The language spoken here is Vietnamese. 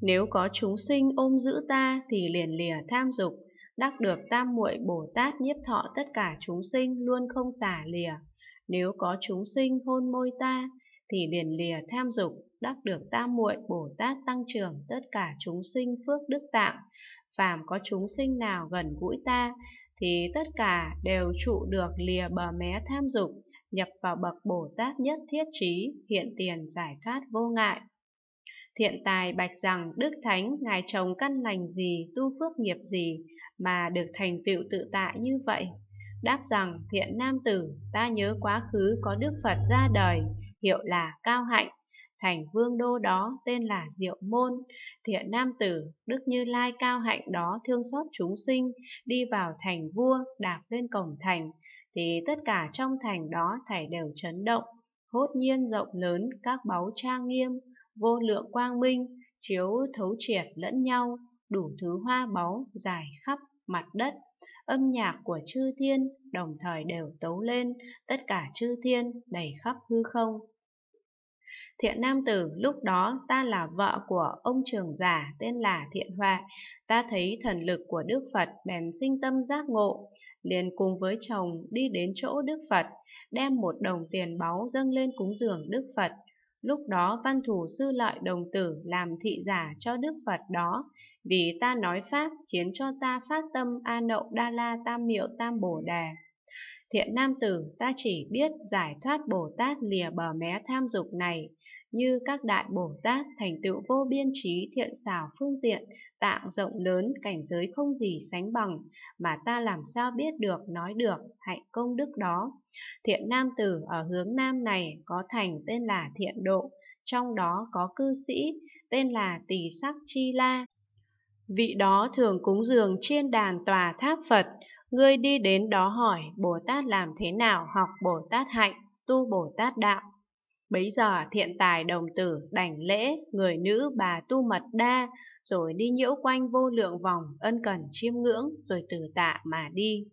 Nếu có chúng sinh ôm giữ ta thì liền lìa tham dục, đắc được tam muội Bồ Tát nhiếp thọ tất cả chúng sinh luôn không xả lìa. Nếu có chúng sinh hôn môi ta thì liền lìa tham dục, đắc được tam muội Bồ Tát tăng trưởng tất cả chúng sinh phước đức tạng. Phàm có chúng sinh nào gần gũi ta thì tất cả đều trụ được lìa bờ mé tham dục, nhập vào bậc Bồ Tát nhất thiết trí, hiện tiền giải thoát vô ngại. Thiện tài bạch rằng Đức Thánh Ngài trồng căn lành gì, tu phước nghiệp gì mà được thành tựu tự tại như vậy? Đáp rằng thiện nam tử, ta nhớ quá khứ có Đức Phật ra đời, hiệu là Cao Hạnh, thành vương đô đó tên là Diệu Môn. Thiện nam tử, Đức Như Lai Cao Hạnh đó thương xót chúng sinh, đi vào thành vua, đạp lên cổng thành, thì tất cả trong thành đó thảy đều chấn động, hốt nhiên rộng lớn các báu trang nghiêm, vô lượng quang minh, chiếu thấu triệt lẫn nhau, đủ thứ hoa báu dài khắp mặt đất. Âm nhạc của chư thiên đồng thời đều tấu lên, tất cả chư thiên đầy khắp hư không. Thiện nam tử, lúc đó ta là vợ của ông trường giả tên là Thiện Huệ. Ta thấy thần lực của Đức Phật bèn sinh tâm giác ngộ, liền cùng với chồng đi đến chỗ Đức Phật, đem một đồng tiền báu dâng lên cúng dường Đức Phật. Lúc đó văn thủ sư lợi đồng tử làm thị giả cho Đức Phật đó, vì ta nói Pháp khiến cho ta phát tâm A Nậu Đa La Tam Miệu Tam Bồ đà Thiện nam tử ta chỉ biết giải thoát Bồ Tát lìa bờ mé tham dục này, như các đại Bồ Tát thành tựu vô biên trí thiện xảo phương tiện, tạng rộng lớn, cảnh giới không gì sánh bằng, mà ta làm sao biết được, nói được, hạnh công đức đó. Thiện nam tử ở hướng nam này có thành tên là thiện độ, trong đó có cư sĩ tên là tỳ sắc chi la. Vị đó thường cúng dường trên đàn tòa tháp Phật, Ngươi đi đến đó hỏi Bồ Tát làm thế nào học Bồ Tát hạnh, tu Bồ Tát đạo. Bấy giờ thiện tài đồng tử đảnh lễ người nữ bà tu mật đa rồi đi nhiễu quanh vô lượng vòng ân cần chiêm ngưỡng rồi từ tạ mà đi.